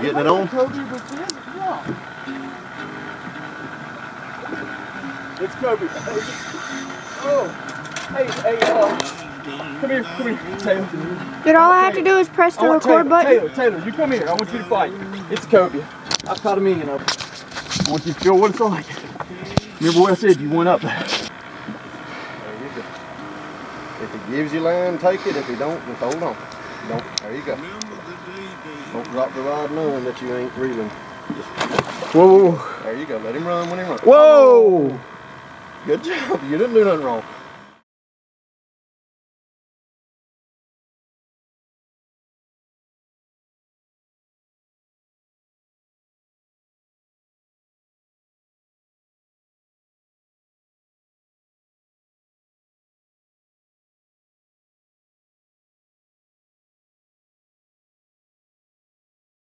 getting it on? cobia was in? Yeah. It's cobia. Oh, hey, hey, uh, come here, come here, Taylor. Dude, all I have to do is press the record Taylor, button. Taylor, Taylor, you come here. I want you to fight. It's cobia. I've caught a million of them. I want you to feel what it's like. Remember what I said? You went up there. There you go. If he gives you line, take it. If he don't, just hold on. Don't. There you go. Don't drop the rod knowing that you ain't reeling. Just, whoa, there you go. Let him run when he runs. whoa. Good job. You didn't do nothing wrong.